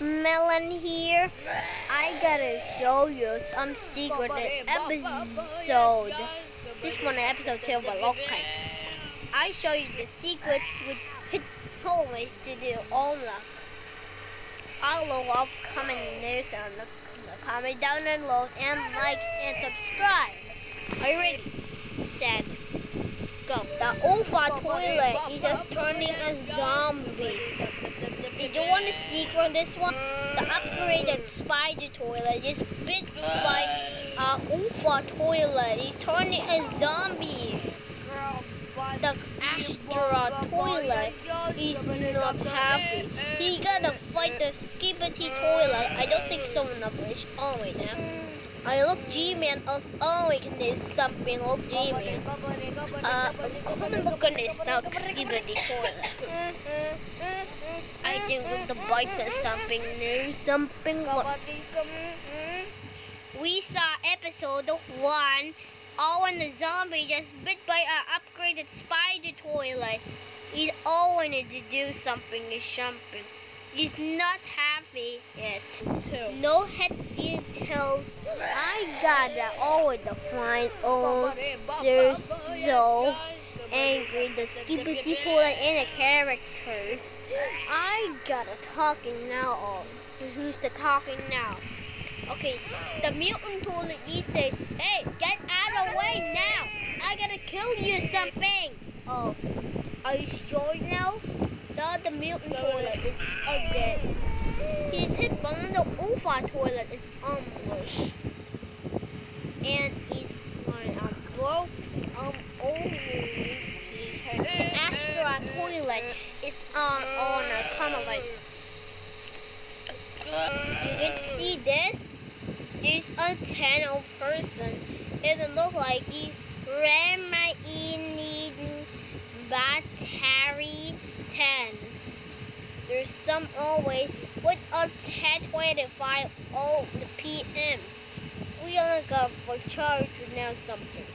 Melon here. I gotta show you some secret episode. This one episode 2 of a Lokai. I show you the secrets with hit hallways to do all the all love comment news and comment down and below and like and subscribe. Are you ready? Set. Go. The Ofa toilet is just turning a zombie. You want to secret this one? The upgraded spider toilet is bit by a Ofa toilet. He's turning a zombie. The Astro toilet is not happy. He gotta fight the Skibidi toilet. I don't think someone is. Oh wait now. I look G-Man us oh we can do something look G-Man. Uh come look on this now Skibidi toilet. With the bike or something new, something what we saw episode one all when the zombie just bit by an upgraded spider toilet. He's all wanted to do something to something. He's not happy yet. No head details. I got that all with oh, the fine oh they're so angry. The Skibidi toilet and the characters. I got a talking now. Who's the talking now? Okay, the mutant toilet he said, Hey, get out of the way now! I gotta kill you something! Oh, are you sure now? No, the mutant toilet is dead. He's hit by the Ufa toilet is almost. And he's flying um broke over the Astro toilet is on on a of like you can see this there's a 10 old person. It look like he ran my in battery 10. There's some always with a 1025 all the PM. We only got for charge now something.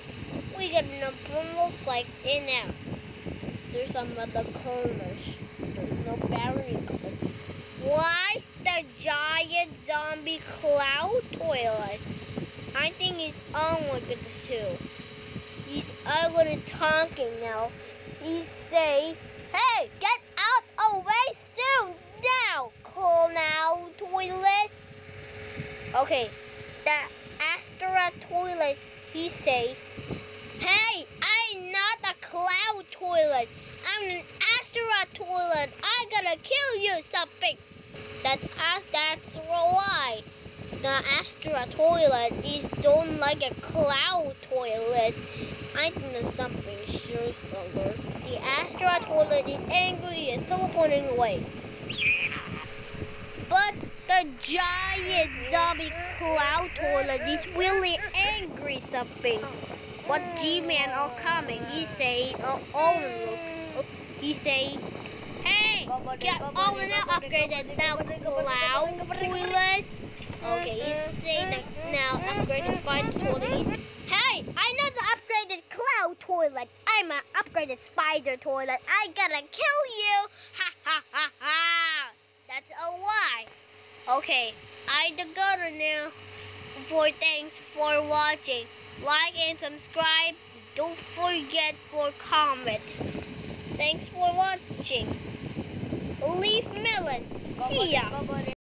We got nothing look like in now. There's some other corners. There's no battery. Why the giant zombie cloud toilet. I think he's with it too. He's ugly talking now. He say, hey, get out away soon now, cool now toilet. Okay, the Astro toilet, he say, hey, I'm not a cloud toilet. I'm an Toilet. I gotta kill you something. That's us. That's why the Astro toilet is done like a cloud toilet. I think there's something sure somewhere. The Astro toilet is angry and teleporting away. But the giant zombie cloud toilet is really angry something. What G-Man are coming? He say, uh, Owen looks. He say, Hey, get over now upgraded now cloud toilet. Okay, he's saying that now upgraded spider toilet. Hey, I know the upgraded cloud toilet. I'm an upgraded spider toilet. I gotta kill you. Ha ha ha ha. That's a lie. Okay, I the go now. For thanks for watching. Like and subscribe. Don't forget for comment. Thanks for watching. Leaf Melon. See ya.